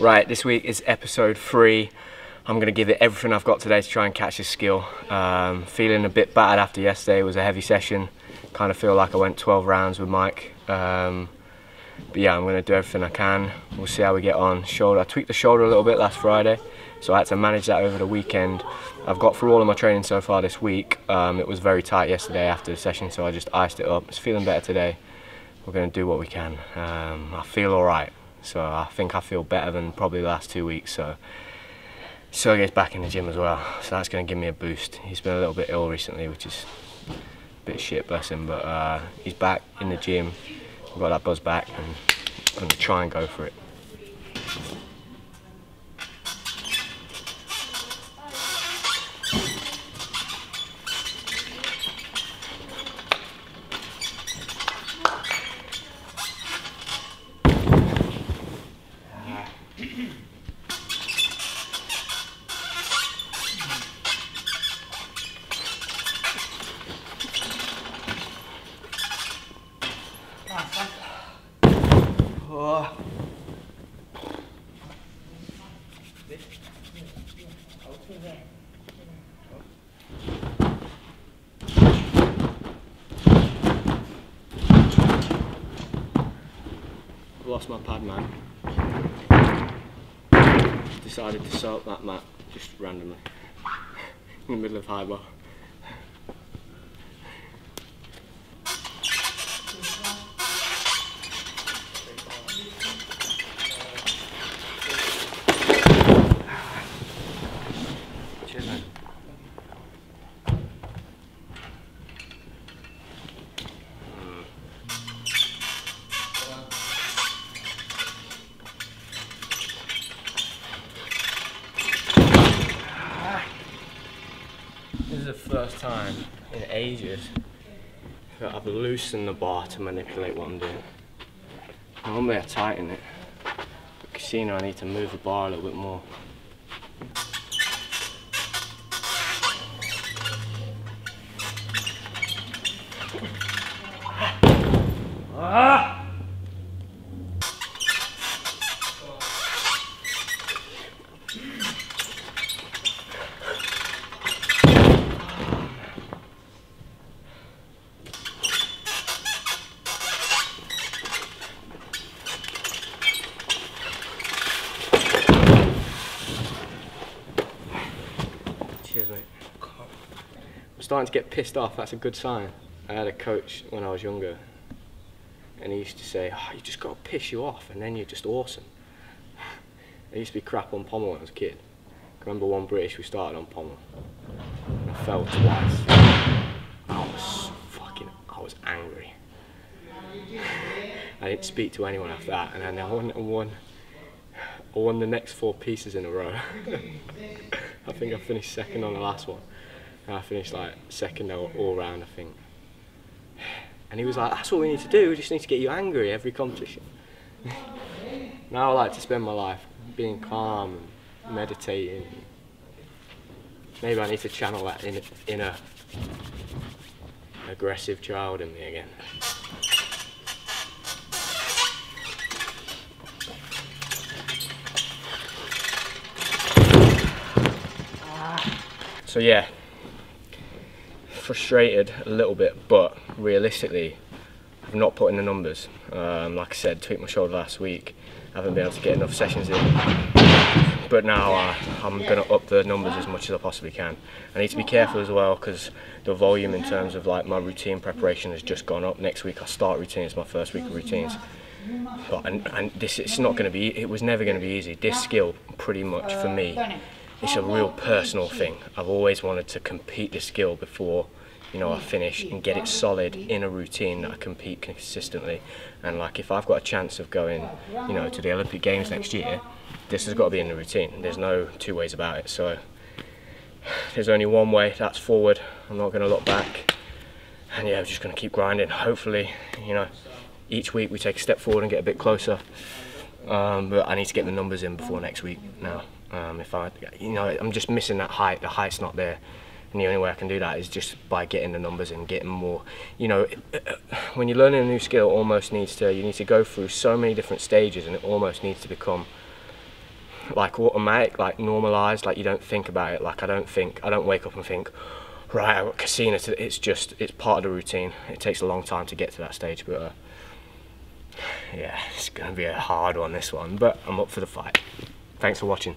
Right, this week is episode three. I'm going to give it everything I've got today to try and catch this skill. Um, feeling a bit battered after yesterday, it was a heavy session. Kind of feel like I went 12 rounds with Mike. Um, but yeah, I'm going to do everything I can. We'll see how we get on. Shoulder, I tweaked the shoulder a little bit last Friday, so I had to manage that over the weekend. I've got through all of my training so far this week. Um, it was very tight yesterday after the session, so I just iced it up. It's feeling better today. We're going to do what we can. Um, I feel all right. So I think I feel better than probably the last two weeks. So Sergey's back in the gym as well, so that's going to give me a boost. He's been a little bit ill recently, which is a bit shit, bless him. But uh, he's back in the gym. We've got that buzz back, and I'm going to try and go for it. Lost my pad man. Decided to up that mat just randomly. In the middle of high time in ages that I've loosened the bar to manipulate what I'm doing. Normally I tighten it. But Cassina I need to move the bar a little bit more. Cheers, mate. I'm starting to get pissed off. That's a good sign. I had a coach when I was younger, and he used to say, oh, "You just got to piss you off, and then you're just awesome." I used to be crap on pommel when I was a kid. I remember one British we started on pommel. And I fell twice. I was fucking. I was angry. I didn't speak to anyone after that, and then I won. I won I won the next four pieces in a row. I think I finished second on the last one. And I finished like second all, all round, I think. And he was like, that's what we need to do, we just need to get you angry every competition. now I like to spend my life being calm and meditating. Maybe I need to channel that in, inner aggressive child in me again. So yeah, frustrated a little bit, but realistically, I've not put in the numbers. Um, like I said, tweaked my shoulder last week. I haven't been able to get enough sessions in. But now uh, I'm going to up the numbers as much as I possibly can. I need to be careful as well because the volume in terms of like my routine preparation has just gone up. Next week I start routines, my first week of routines. But and, and this it's not going to be. It was never going to be easy. This skill, pretty much for me, it's a real personal thing. I've always wanted to compete this skill before you know I finish and get it solid in a routine that I compete consistently. And like if I've got a chance of going, you know, to the Olympic Games next year, this has got to be in the routine. There's no two ways about it. So there's only one way. That's forward. I'm not going to look back. And yeah, I'm just going to keep grinding. Hopefully, you know, each week we take a step forward and get a bit closer. Um, but I need to get the numbers in before next week now. Um, if I, you know, I'm just missing that height. The height's not there, and the only way I can do that is just by getting the numbers and getting more. You know, when you're learning a new skill, almost needs to. You need to go through so many different stages, and it almost needs to become like automatic, like normalized. Like you don't think about it. Like I don't think I don't wake up and think, right, I got Cassina. To, it's just it's part of the routine. It takes a long time to get to that stage, but uh, yeah, it's gonna be a hard one this one. But I'm up for the fight. Thanks for watching.